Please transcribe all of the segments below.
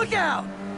Look out!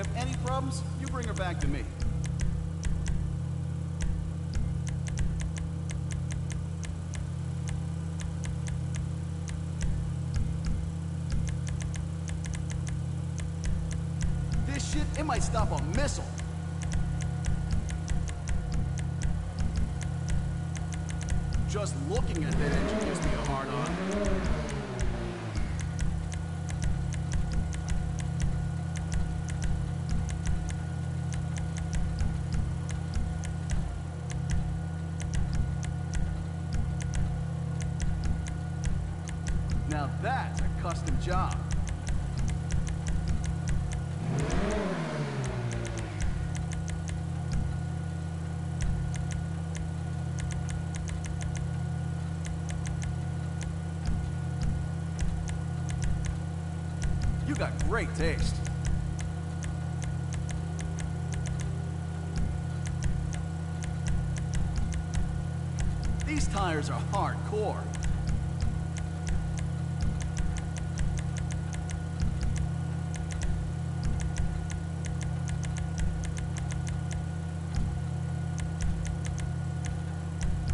You have any problems, you bring her back to me. This shit, it might stop a missile. Just looking at that engine gives me a hard on. Now that's a custom job. You got great taste. These tires are hardcore.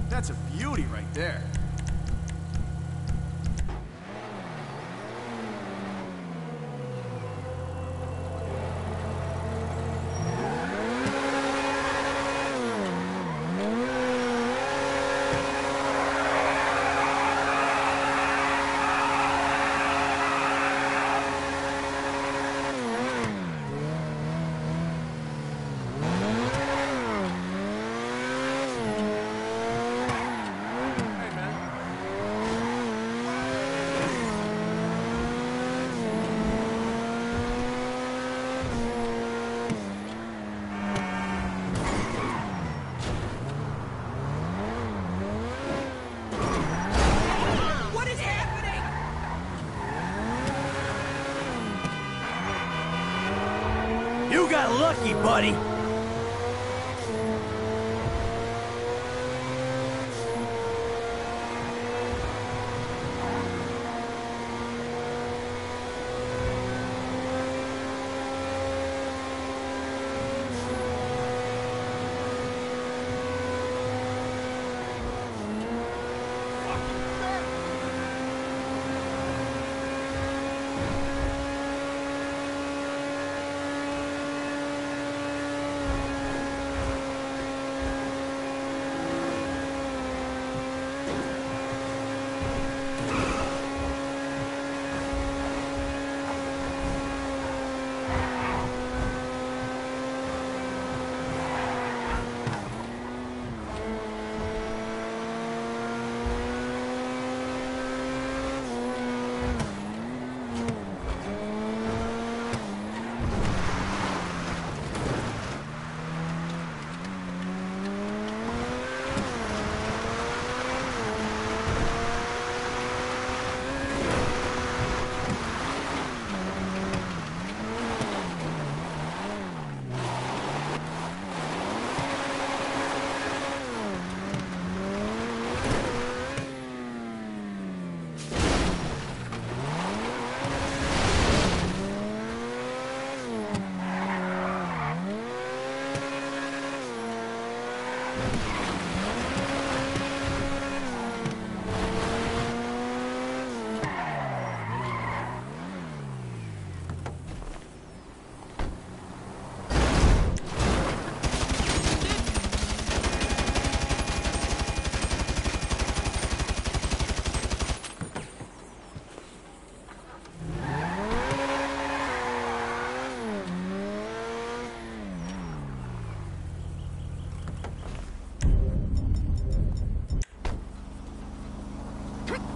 That's a beauty right there. Buddy! Prick.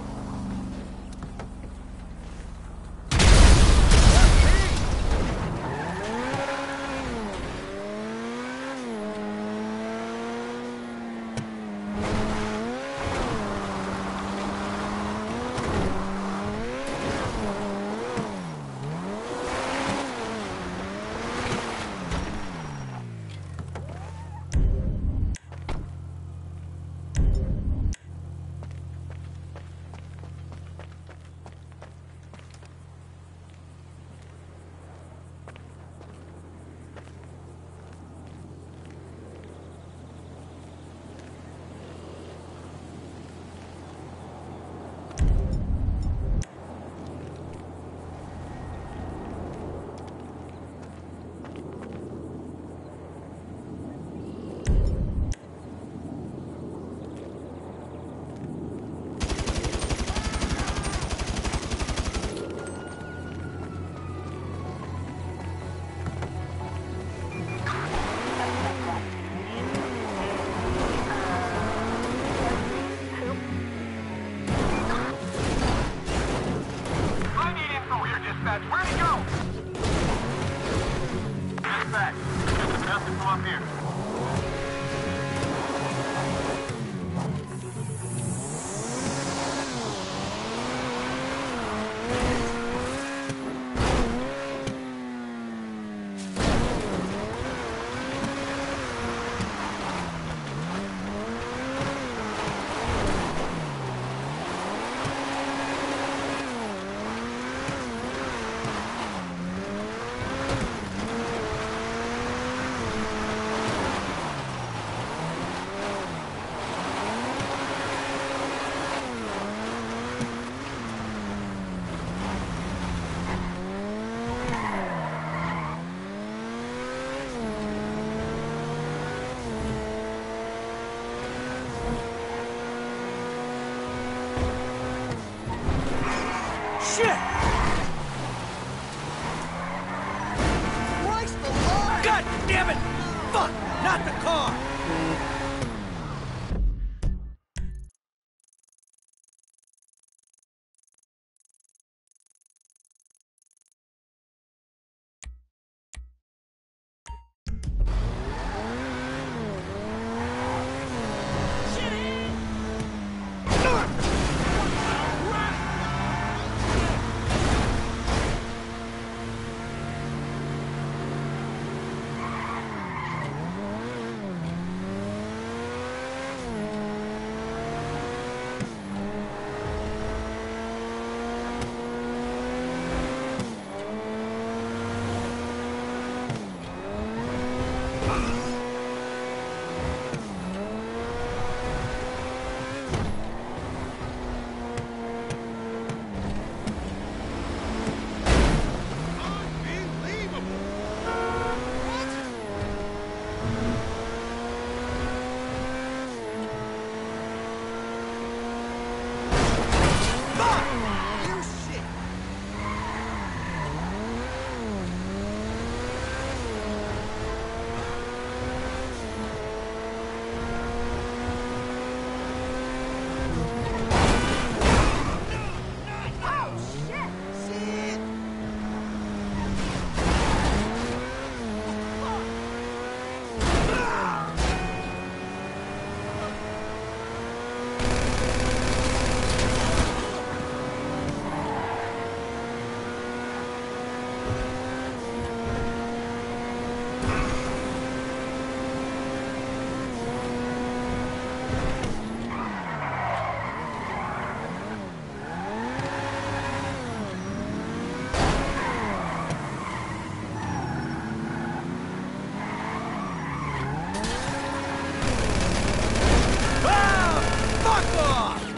大哥。